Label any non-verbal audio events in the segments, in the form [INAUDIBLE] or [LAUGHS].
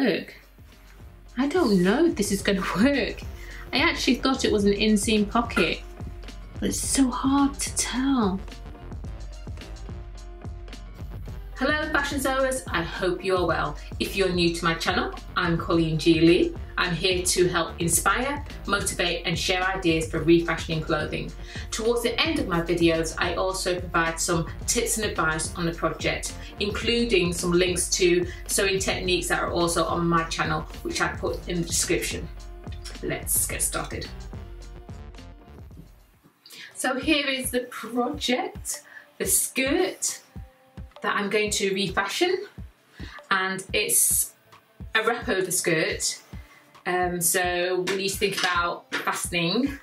work? I don't know if this is going [LAUGHS] to work. I actually thought it was an inseam pocket, but it's so hard to tell. Hello Fashion Sewers, I hope you are well. If you're new to my channel, I'm Colleen G. Lea. I'm here to help inspire, motivate and share ideas for refashioning clothing. Towards the end of my videos, I also provide some tips and advice on the project, including some links to sewing techniques that are also on my channel, which I put in the description. Let's get started. So here is the project, the skirt that I'm going to refashion. And it's a wrap over skirt. Um, so we need to think about fastening.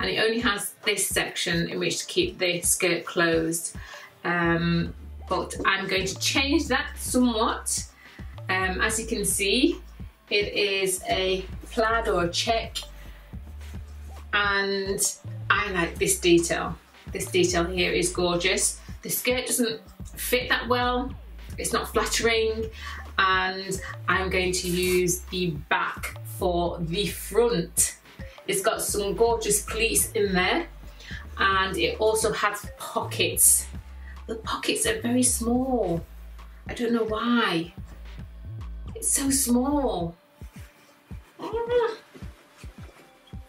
And it only has this section in which to keep the skirt closed. Um, but I'm going to change that somewhat. Um, as you can see it is a plaid or a check. And I like this detail. This detail here is gorgeous the skirt doesn't fit that well, it's not flattering, and I'm going to use the back for the front. It's got some gorgeous pleats in there, and it also has pockets. The pockets are very small. I don't know why. It's so small.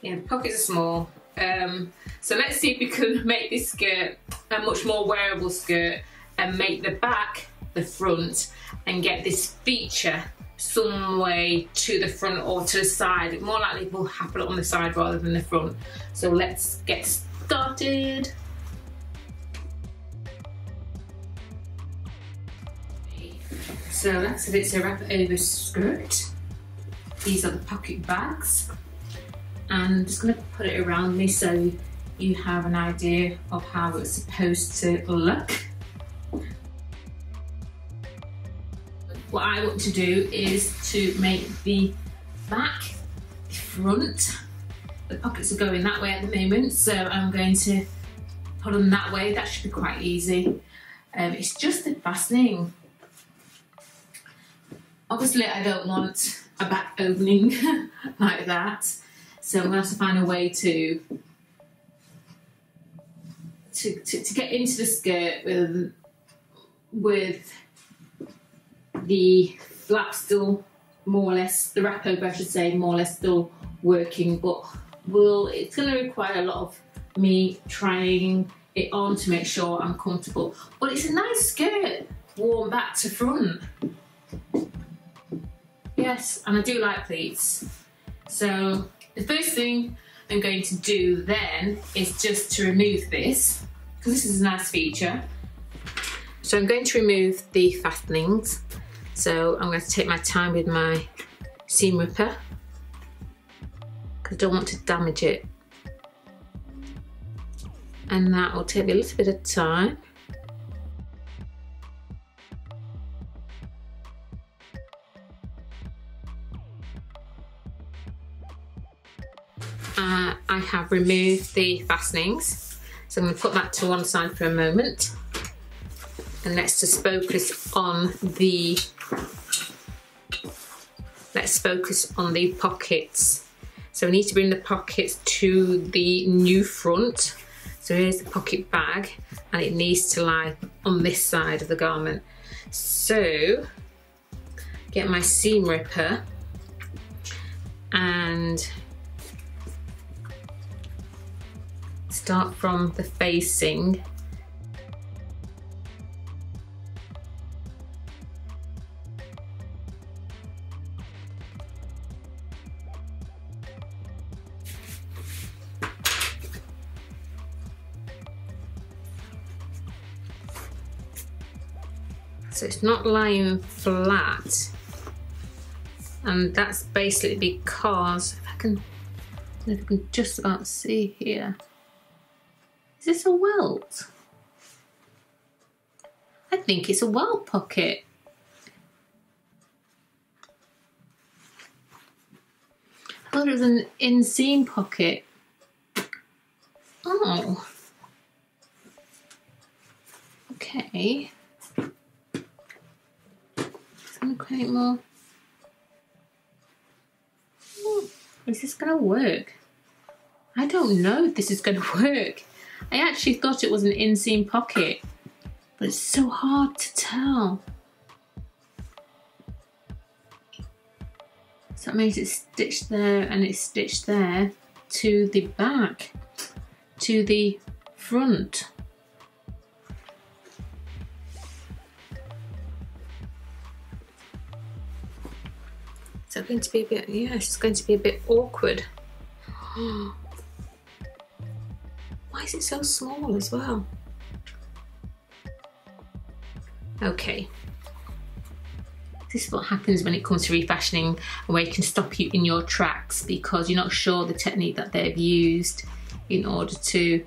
Yeah, the pockets are small. Um, so let's see if we can [LAUGHS] make this skirt a much more wearable skirt and make the back the front and get this feature some way to the front or to the side. More likely will happen on the side rather than the front. So let's get started. So that's it, it's a wrap over skirt. These are the pocket bags. And I'm just gonna put it around me so you have an idea of how it's supposed to look. What I want to do is to make the back, the front, the pockets are going that way at the moment, so I'm going to put them that way. That should be quite easy. Um, it's just the fastening. Obviously I don't want a back opening [LAUGHS] like that, so I'm going to have to find a way to to, to, to get into the skirt with with the flap still more or less the wrap over I should say more or less still working but will it's going to require a lot of me trying it on to make sure I'm comfortable. But it's a nice skirt warm back to front. Yes and I do like pleats so the first thing I'm going to do then is just to remove this because this is a nice feature. So I'm going to remove the fastenings. So I'm going to take my time with my seam ripper because I don't want to damage it. And that will take me a little bit of time. I have removed the fastenings so I'm going to put that to one side for a moment. And let's just focus on the, let's focus on the pockets. So we need to bring the pockets to the new front. So here's the pocket bag and it needs to lie on this side of the garment. So get my seam ripper and start from the facing. So it's not lying flat. And that's basically because if I can if I can just about see here is this a welt? I think it's a welt pocket. I thought it was an inseam pocket. Oh. Okay. It's gonna create more. Hmm, is this going to work? I don't know if this is going [LAUGHS] to work. I actually thought it was an inseam pocket, but it's so hard to tell. So that means it's stitched there and it's stitched there to the back, to the front. So going to be a bit, yeah, it's going to be a bit awkward. [GASPS] Oh, Why is it so small as well? Okay. This is what happens when it comes to refashioning where it can stop you in your tracks because you're not sure the technique that they've used in order to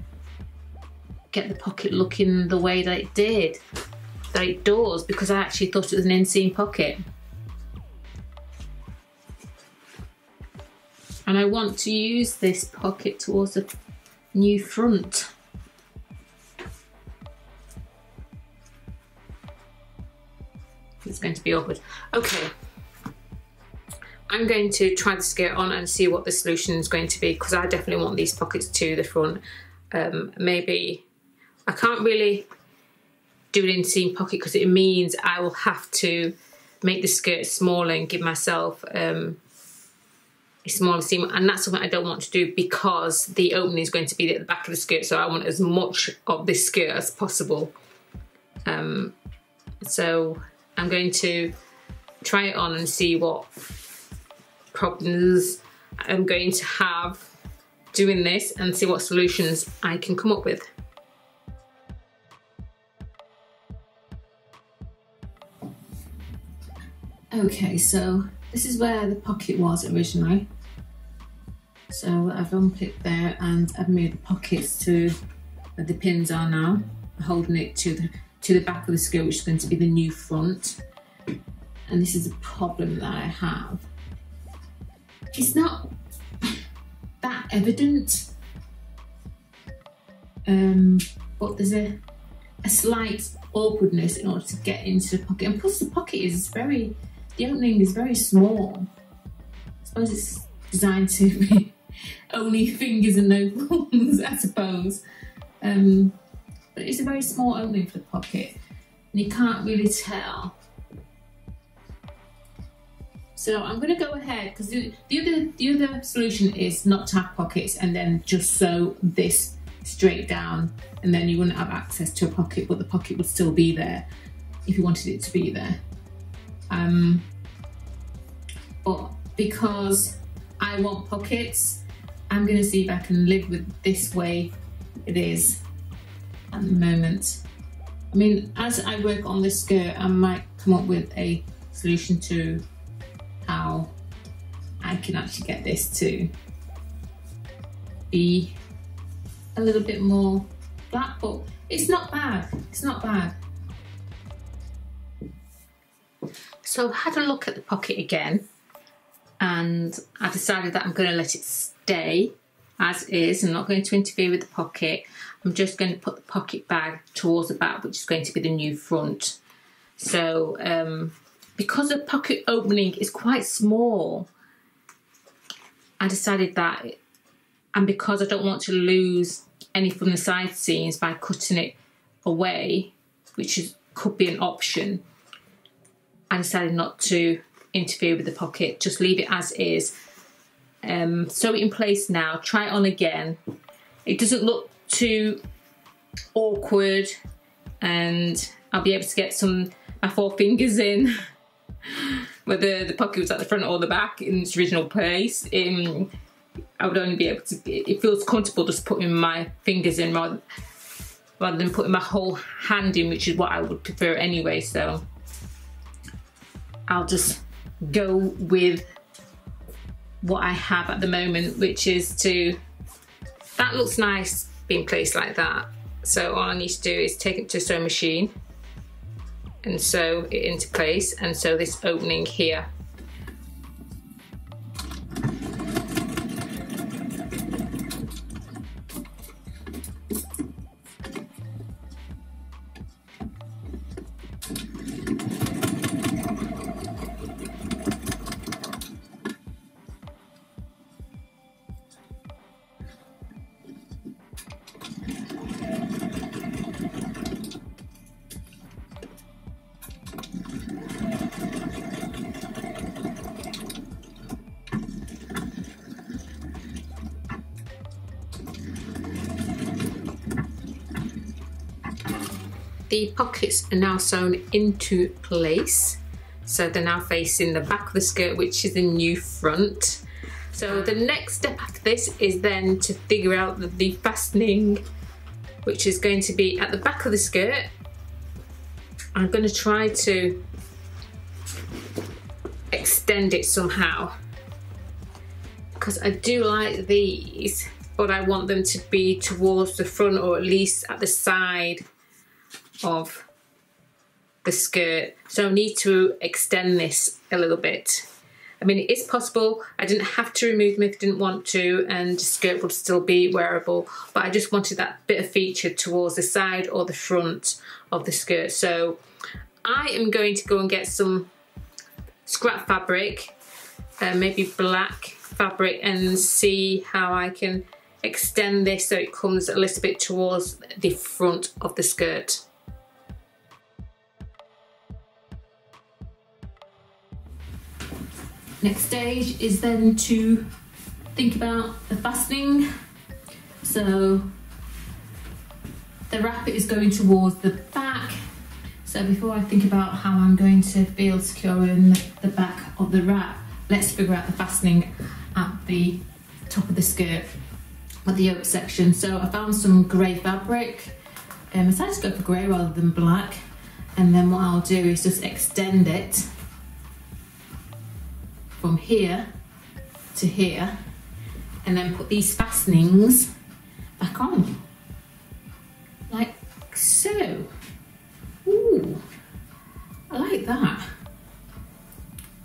get the pocket looking the way that it did, that it does, because I actually thought it was an inseam pocket. And I want to use this pocket towards the new front. It's going to be awkward. Okay. I'm going to try the skirt on and see what the solution is going to be because I definitely want these pockets to the front. Um, maybe I can't really do an inseam pocket because it means I will have to make the skirt smaller and give myself um, a smaller seam and that's something I don't want to do because the opening is going to be at the back of the skirt so I want as much of this skirt as possible um, so I'm going to try it on and see what problems I'm going to have doing this and see what solutions I can come up with. Okay, so this is where the pocket was originally. So I've unpicked there and I've made the pockets to where the pins are now, holding it to the to the back of the skirt, which is going to be the new front. And this is a problem that I have. It's not that evident, um, but there's a, a slight awkwardness in order to get into the pocket. And plus the pocket is very, the opening is very small. I suppose it's designed to be only fingers and no thumbs, [LAUGHS] I suppose. Um, but it's a very small opening for the pocket and you can't really tell. So I'm going to go ahead because the, the, other, the other solution is not to have pockets and then just sew this straight down and then you wouldn't have access to a pocket but the pocket would still be there if you wanted it to be there. Um, but because I want pockets I'm going to see if I can live with this way it is at the moment. I mean, as I work on this skirt, I might come up with a solution to how I can actually get this to be a little bit more black, but it's not bad. It's not bad. So I've had a look at the pocket again and I've decided that I'm going to let it stay as is. I'm not going to interfere with the pocket. I'm just going to put the pocket bag towards the back, which is going to be the new front. So um, because the pocket opening is quite small, I decided that, and because I don't want to lose any from the side seams by cutting it away, which is, could be an option, I decided not to interfere with the pocket, just leave it as is um, sew it in place now, try it on again. It doesn't look too awkward and I'll be able to get some my four fingers in. [LAUGHS] Whether the pocket was at the front or the back in its original place um, I would only be able to it feels comfortable just putting my fingers in rather, rather than putting my whole hand in which is what I would prefer anyway so. I'll just go with what I have at the moment, which is to, that looks nice being placed like that. So all I need to do is take it to a sewing machine and sew it into place and sew this opening here. The pockets are now sewn into place. So they're now facing the back of the skirt, which is the new front. So the next step after this is then to figure out the, the fastening, which is going to be at the back of the skirt. I'm going to try to extend it somehow because I do like these but I want them to be towards the front or at least at the side of the skirt. So I need to extend this a little bit. I mean, it is possible. I didn't have to remove them if I didn't want to, and the skirt would still be wearable. But I just wanted that bit of feature towards the side or the front of the skirt. So I am going to go and get some scrap fabric, uh, maybe black fabric, and see how I can extend this so it comes a little bit towards the front of the skirt. Next stage is then to think about the fastening. So the wrap is going towards the back. So before I think about how I'm going to feel secure in the back of the wrap, let's figure out the fastening at the top of the skirt at the yoke section. So I found some grey fabric. Um, I decided to go for grey rather than black. And then what I'll do is just extend it from here to here and then put these fastenings back on. Like so. Ooh, I like that.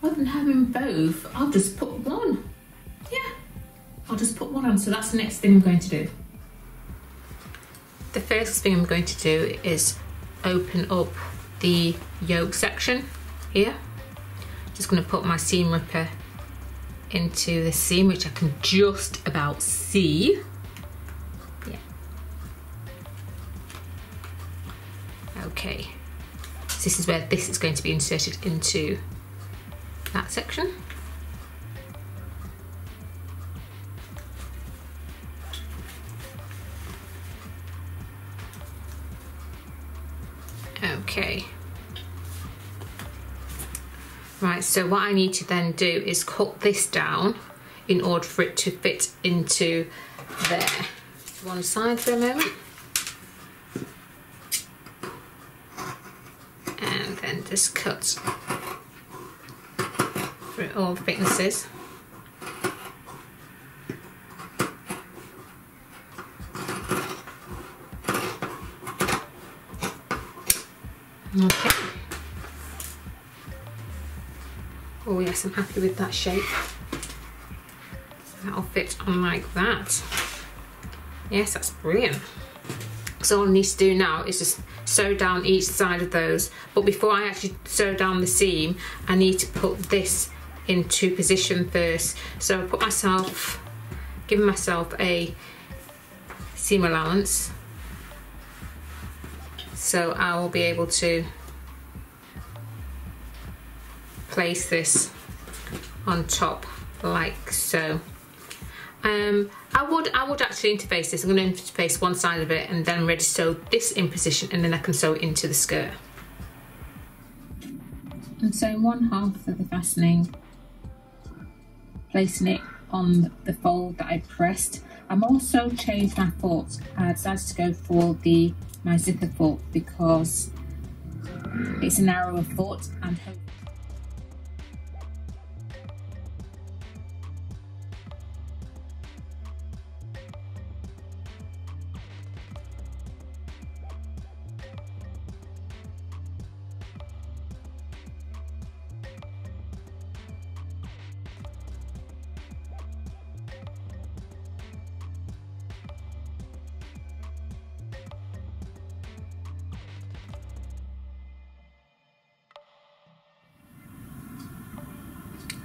Rather than having both, I'll just put one. Yeah I'll just put one on. So that's the next thing I'm going to do. The first thing I'm going to do is open up the yoke section here. Just going to put my seam ripper into the seam, which I can just about see. Yeah. Okay. So this is where this is going to be inserted into that section. Okay. Right, so what I need to then do is cut this down in order for it to fit into there. One side for a moment. And then just cut through all the thicknesses. Okay. Oh yes, I'm happy with that shape. That'll fit on like that. Yes, that's brilliant. So all I need to do now is just sew down each side of those. But before I actually sew down the seam, I need to put this into position first. So I put myself, giving myself a seam allowance so I will be able to place this on top like so. Um, I would I would actually interface this. I'm going to interface one side of it and then ready to sew this in position and then I can sew it into the skirt. And so one half of the fastening, placing it on the fold that I pressed. I'm also changed my foot. I decided to go for the my zipper foot because it's a narrower foot and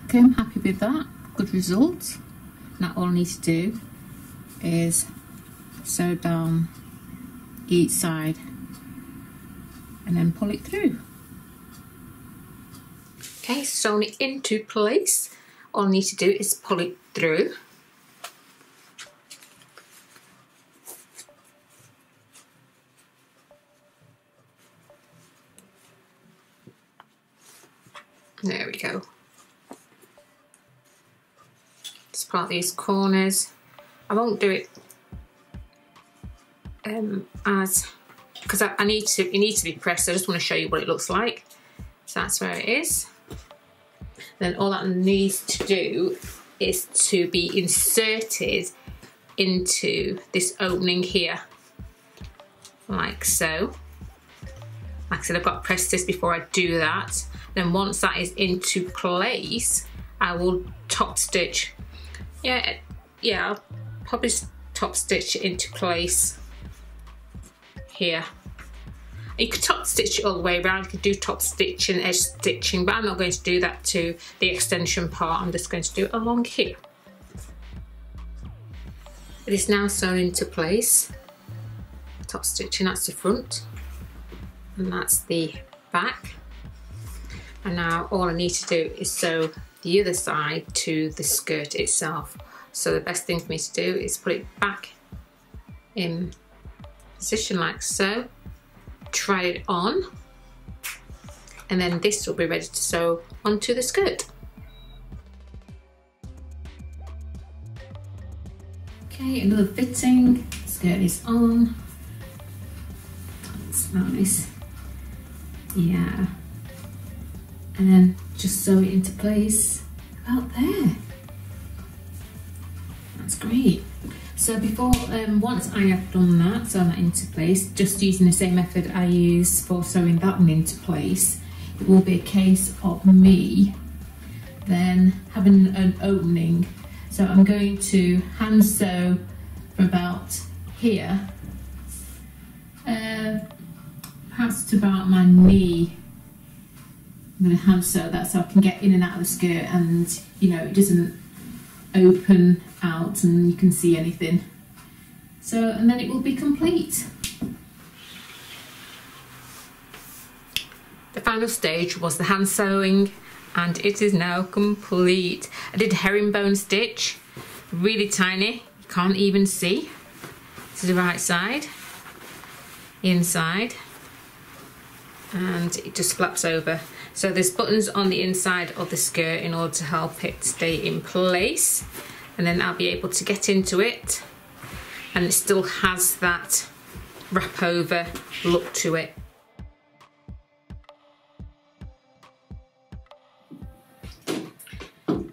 Okay, I'm happy with that. Good result. Now all I need to do is sew down each side and then pull it through. Okay, sewn it into place. All I need to do is pull it through. There we go. Part these corners. I won't do it um, as because I, I, need to it needs to be pressed. I just want to show you what it looks like. So that's where it is. Then all that needs to do is to be inserted into this opening here, like so. Like I said, I've got to press this before I do that. Then once that is into place, I will top stitch. Yeah, yeah, I'll probably top stitch into place here. You could top stitch it all the way around, you could do top stitch and edge stitching, but I'm not going to do that to the extension part, I'm just going to do it along here. It is now sewn into place. Top stitching, that's the front, and that's the back. And now all I need to do is sew the other side to the skirt itself. So the best thing for me to do is put it back in position like so, try it on, and then this will be ready to sew onto the skirt. Okay, another fitting, skirt is on. That's nice. Yeah. And then just sew it into place about there. That's great. So before, um, once I have done that, sewn that into place, just using the same method I use for sewing that one into place, it will be a case of me then having an opening. So I'm going to hand sew for about here, uh, perhaps to about my knee. I'm going to hand sew that so I can get in and out of the skirt and, you know, it doesn't open out and you can see anything. So, and then it will be complete. The final stage was the hand sewing and it is now complete. I did herringbone stitch, really tiny, you can't even see. To the right side, inside, and it just flaps over. So there's buttons on the inside of the skirt in order to help it stay in place. And then I'll be able to get into it and it still has that wrap over look to it.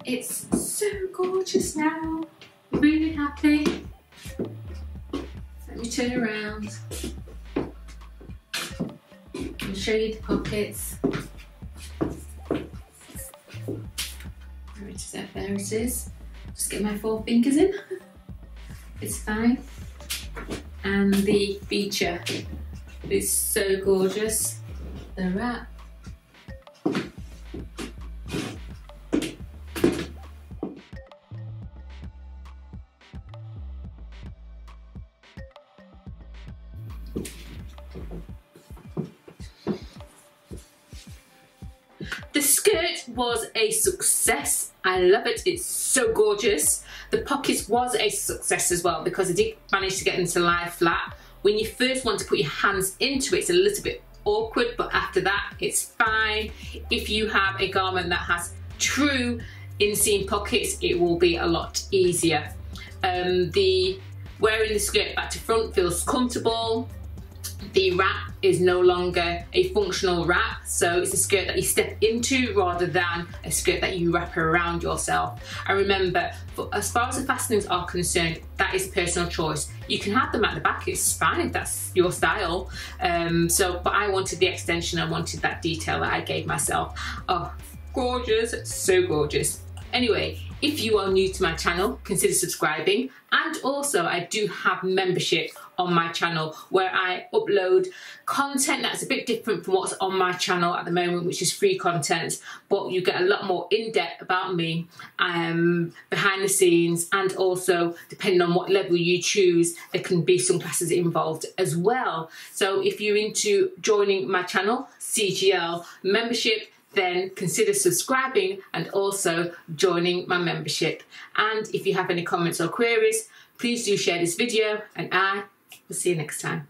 It's so gorgeous now. Really happy. Let me turn around and show you the pockets. There it is. Just get my four fingers in. It's fine. And the feature is so gorgeous. The wrap. Success. I love it. It's so gorgeous. The pockets was a success as well because I did manage to get them to lie flat. When you first want to put your hands into it, it's a little bit awkward, but after that, it's fine. If you have a garment that has true inseam pockets, it will be a lot easier. Um, the wearing the skirt back to front feels comfortable the wrap is no longer a functional wrap so it's a skirt that you step into rather than a skirt that you wrap around yourself. And remember for, as far as the fastenings are concerned that is a personal choice. You can have them at the back it's fine if that's your style. Um, so but I wanted the extension I wanted that detail that I gave myself. Oh gorgeous so gorgeous. Anyway, if you are new to my channel, consider subscribing. And also I do have membership on my channel where I upload content that's a bit different from what's on my channel at the moment, which is free content, but you get a lot more in-depth about me, um, behind the scenes, and also depending on what level you choose, there can be some classes involved as well. So if you're into joining my channel, CGL membership, then consider subscribing and also joining my membership. And if you have any comments or queries, please do share this video and I will see you next time.